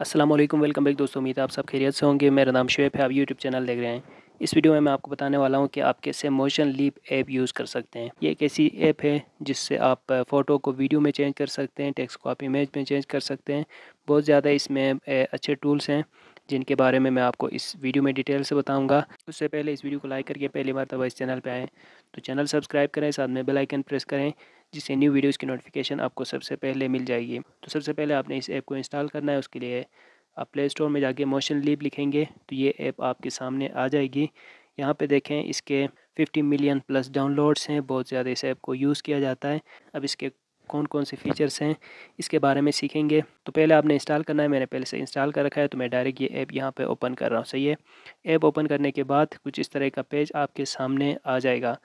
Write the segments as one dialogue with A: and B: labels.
A: वालेकुम, welcome back दोस्तों, उम्मीद है आप सब खैरियत से होंगे। मेरा नाम शुएब है, आप यूट्यूब चैनल देख रहे हैं। इस वीडियो में मैं आपको बताने वाला हूँ कि आप कैसे मोशन लीप ऐप यूज़ कर सकते हैं। ये एक ऐसी ऐप है जिससे आप फ़ोटो को वीडियो में चेंज कर सकते हैं टेक्स्ट को आप इमेज में चेंज कर सकते हैं। बहुत ज़्यादा इसमें अच्छे टूल्स हैं, जिनके बारे में मैं आपको इस वीडियो में डिटेल से बताऊँगा। उससे पहले इस वीडियो को लाइक करके पहली बार तब इस चैनल पर आएँ तो चैनल सब्सक्राइब करें, साथ में बेलाइकन प्रेस करें जिससे न्यू वीडियोज़ की नोटिफिकेशन आपको सबसे पहले मिल जाएगी। तो सबसे पहले आपने इस ऐप को इंस्टॉल करना है, उसके लिए आप प्ले स्टोर में जाके मोशन लीप लिखेंगे तो ये ऐप आपके सामने आ जाएगी। यहाँ पे देखें, इसके 50 मिलियन प्लस डाउनलोड्स हैं, बहुत ज़्यादा इस ऐप को यूज़ किया जाता है। अब इसके कौन कौन से फीचर्स हैं, इसके बारे में सीखेंगे। तो पहले आपने इंस्टॉल करना है, मैंने पहले से इंस्टॉल कर रखा है तो मैं डायरेक्ट ये ऐप यहाँ पे ओपन कर रहा हूँ। सही है? ऐप ओपन करने के बाद कुछ इस तरह का पेज आपके सामने आ जाएगा।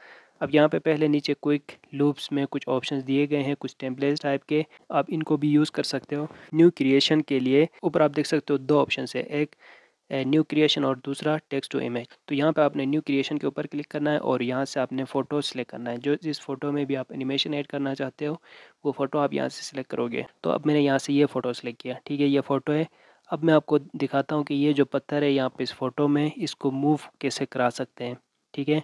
A: अब यहाँ पे पहले नीचे क्विक लूप्स में कुछ ऑप्शंस दिए गए हैं, कुछ टेम्पलेट्स टाइप के। आप इनको भी यूज़ कर सकते हो। न्यू क्रिएशन के लिए ऊपर आप देख सकते हो दो ऑप्शन है, एक न्यू क्रिएशन और दूसरा टेक्स्ट टू इमेज तो यहाँ पे आपने न्यू क्रिएशन के ऊपर क्लिक करना है और यहाँ से आपने फ़ोटो सेलेक्ट करना है। जो जिस फ़ोटो में भी आप एनिमेशन ऐड करना चाहते हो, वो फ़ोटो आप यहाँ से सिलेक्ट करोगे। तो अब मैंने यहाँ से ये फ़ोटो सेलेक्ट किया। ठीक है, ये फ़ोटो है। अब मैं आपको दिखाता हूँ कि ये जो पत्थर है यहाँ पे इस फ़ोटो में इसको मूव कैसे करा सकते हैं। ठीक है?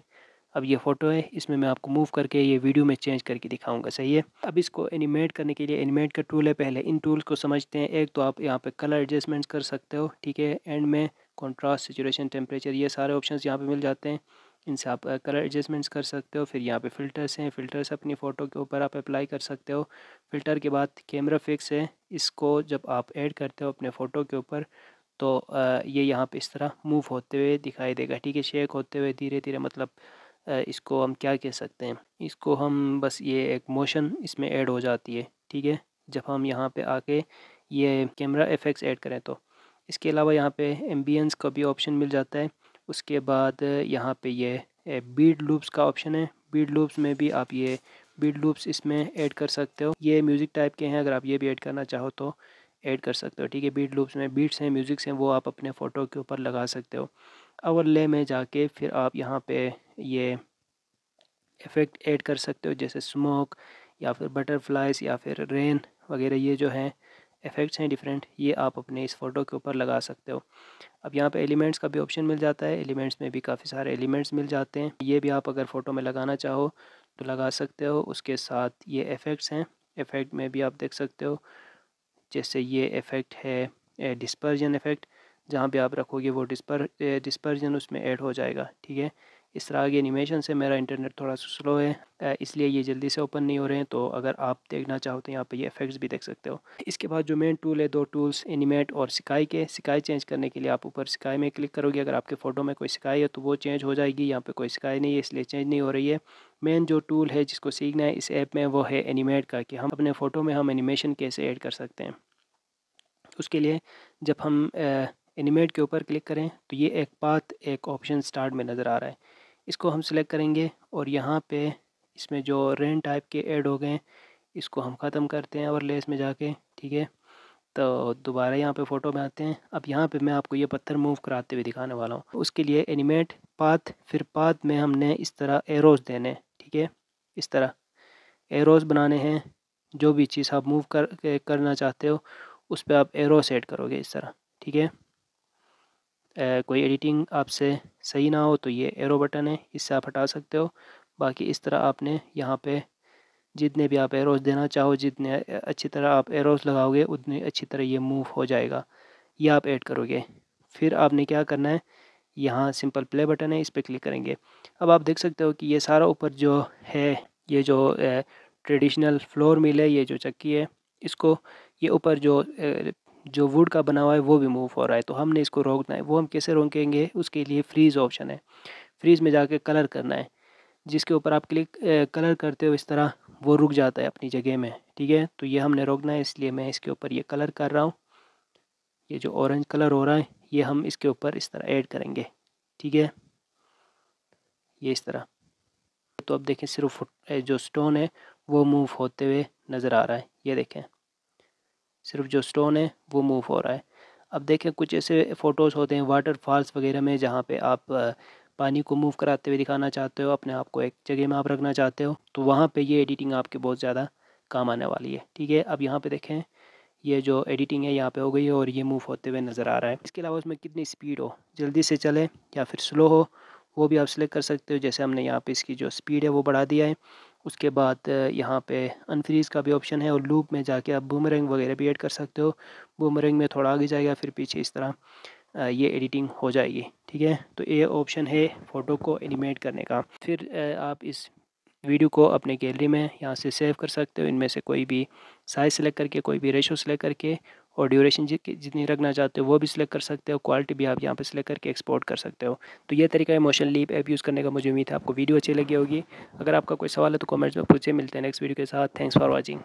A: अब ये फ़ोटो है, इसमें मैं आपको मूव करके ये वीडियो में चेंज करके दिखाऊँगा, सही है? अब इसको एनिमेट करने के लिए एनिमेट का टूल है, पहले इन टूल्स को समझते हैं, एक तो आप यहाँ पे कलर एडजस्टमेंट्स कर सकते हो, ठीक है? एंड में कॉन्ट्रास्ट सिचुएशन टेम्परेचर ये सारे ऑप्शन यहाँ पर मिल जाते हैं, इनसे आप कलर एडजस्टमेंट्स कर सकते हो, फिर यहाँ पे फ़िल्टर्स हैं फ़िल्टर्स अपनी फ़ोटो के ऊपर आप अप्लाई कर सकते हो फ़िल्टर के बाद कैमरा फिक्स है, इसको जब आप ऐड करते हो अपने फ़ोटो के ऊपर तो ये यहाँ पे इस तरह मूव होते हुए दिखाई देगा, ठीक है? शेक होते हुए धीरे धीरे मतलब इसको हम क्या कह सकते हैं? इसको हम बस ये एक मोशन इसमें ऐड हो जाती है, ठीक है? जब हम यहाँ पे आके ये कैमरा इफ़ेक्ट्स ऐड करें तो। इसके अलावा यहाँ पे एम्बियंस का भी ऑप्शन मिल जाता है। उसके बाद यहाँ पे ये बीड लूप्स का ऑप्शन है। बीड लूप्स में भी आप ये बीड लूप्स इसमें ऐड कर सकते हो। ये म्यूज़िक टाइप के हैं, अगर आप ये भी ऐड करना चाहो तो ऐड कर सकते हो, ठीक है? बीट लूप्स में बीट्स हैं म्यूज़िक्स हैं, वो आप अपने फ़ोटो के ऊपर लगा सकते हो। ओवरले में जाके फिर आप यहाँ पे ये इफ़ेक्ट ऐड कर सकते हो, जैसे स्मोक या फिर बटरफ्लाइज या फिर रेन वगैरह, ये जो हैं इफ़ेक्ट्स हैं डिफरेंट ये आप अपने इस फ़ोटो के ऊपर लगा सकते हो। अब यहाँ पे एलिमेंट्स का भी ऑप्शन मिल जाता है एलिमेंट्स में भी काफ़ी सारे एलिमेंट्स मिल जाते हैं। ये भी आप अगर फ़ोटो में लगाना चाहो तो लगा सकते हो। उसके साथ ये इफ़ेक्ट्स हैं इफ़ेक्ट में भी आप देख सकते हो, जैसे ये इफ़ेक्ट है डिस्पर्जन इफ़ेक्ट जहाँ पे आप रखोगे वो डिस्पर डिस्पर्जन उसमें ऐड हो जाएगा, ठीक है? इस तरह की एनिमेशन से मेरा इंटरनेट थोड़ा सा स्लो है इसलिए ये जल्दी से ओपन नहीं हो रहे हैं। तो अगर आप देखना चाहो तो यहाँ पे ये इफेक्ट्स भी देख सकते हो। इसके बाद जो मेन टूल है, दो टूल्स एनिमेट और सिकाई के। सिकाई चेंज करने के लिए आप ऊपर सिकाई में क्लिक करोगे। अगर आपके फ़ोटो में कोई सिकाई है तो वो चेंज हो जाएगी। यहाँ पर कोई सिकाई नहीं है, इसलिए चेंज नहीं हो रही है। मेन जो टूल है, जिसको सीखना है इस ऐप में, वो है एनिमेट का, कि हम अपने फ़ोटो में हम एनिमेशन कैसे ऐड कर सकते हैं। उसके लिए जब हम एनिमेट के ऊपर क्लिक करें तो ये एक पाथ एक ऑप्शन स्टार्ट में नज़र आ रहा है। इसको हम सिलेक्ट करेंगे और यहाँ पे इसमें जो रेन टाइप के ऐड हो गए इसको हम ख़त्म करते हैं और लेस में जाके, ठीक है? तो दोबारा यहाँ पे फ़ोटो में आते हैं। अब यहाँ पे मैं आपको ये पत्थर मूव कराते हुए दिखाने वाला हूँ। उसके लिए एनिमेट पाथ फिर पाथ में हमने इस तरह एरोज़ देने ठीक है? इस तरह एरोज़ बनाने हैं। जो भी चीज़ आप मूव कर, करना चाहते हो, उस पर आप एरो सेट करोगे इस तरह, ठीक है? कोई एडिटिंग आपसे सही ना हो तो ये एरो बटन है, इससे आप हटा सकते हो। बाकी इस तरह आपने यहाँ पे जितने भी आप एरोज़ देना चाहो, जितने अच्छी तरह आप एरोज़ लगाओगे, उतनी अच्छी तरह ये मूव हो जाएगा। ये आप ऐड करोगे। फिर आपने क्या करना है, यहाँ सिंपल प्ले बटन है, इस पर क्लिक करेंगे। अब आप देख सकते हो कि ये सारा ऊपर जो है, ये जो ट्रेडिशनल फ्लोर मिल है, ये जो चक्की है, इसको ये ऊपर जो जो वुड का बना हुआ है, वो भी मूव हो रहा है। तो हमने इसको रोकना है। वो हम कैसे रोकेंगे? उसके लिए फ्रीज़ ऑप्शन है। फ्रीज़ में जाके कलर करना है। जिसके ऊपर आप क्लिक कलर करते हो, इस तरह वो रुक जाता है अपनी जगह में। ठीक है? तो ये हमने रोकना है, इसलिए मैं इसके ऊपर ये कलर कर रहा हूँ। ये जो ऑरेंज कलर हो रहा है, ये हम इसके ऊपर इस तरह ऐड करेंगे। ठीक है? ये इस तरह। तो अब देखें, सिर्फ़ जो स्टोन है, वो मूव होते हुए नज़र आ रहा है। ये देखें। सिर्फ़ जो स्टोन है, वो मूव हो रहा है। अब देखें, कुछ ऐसे फ़ोटोज़ होते हैं वाटर फॉल्स वगैरह में, जहाँ पे आप पानी को मूव कराते हुए दिखाना चाहते हो, अपने आप को एक जगह में आप रखना चाहते हो तो वहाँ पे ये एडिटिंग आपके बहुत ज़्यादा काम आने वाली है। ठीक है, अब यहाँ पे देखें, ये जो एडिटिंग है, यहाँ पे हो गई है और ये मूव होते हुए नज़र आ रहा है। इसके अलावा उसमें कितनी स्पीड हो? जल्दी से चले या फिर स्लो हो, वो भी आप सिलेक्ट कर सकते हो, जैसे हमने यहाँ पे इसकी जो स्पीड है, वो बढ़ा दिया है। उसके बाद यहाँ पे अनफ्रीज़ का भी ऑप्शन है और लूप में जाके आप बूमरंग वगैरह भी ऐड कर सकते हो। बूमरंग में थोड़ा आगे जाएगा, फिर पीछे इस तरह ये एडिटिंग हो जाएगी, ठीक है? तो ये ऑप्शन है फ़ोटो को एनिमेट करने का। फिर आप इस वीडियो को अपने गैलरी में यहाँ से सेव कर सकते हो। इनमें से कोई भी साइज़ सेलेक्ट करके, कोई भी रेशो सेलेक्ट करके और ड्यूरेशन जितनी रखना चाहते हो, वो भी सिलेक्ट कर सकते हो क्वालिटी भी आप यहाँ पे सिलेक्ट करके एक्सपोर्ट कर सकते हो। तो ये तरीका है मोशन लीप ऐप यूज़ करने का, मुझे उम्मीद है आपको वीडियो अच्छी लगी होगी। अगर आपका कोई सवाल है तो कमेंट्स में पूछे मिलते हैं नेक्स्ट वीडियो के साथ। Thanks for watching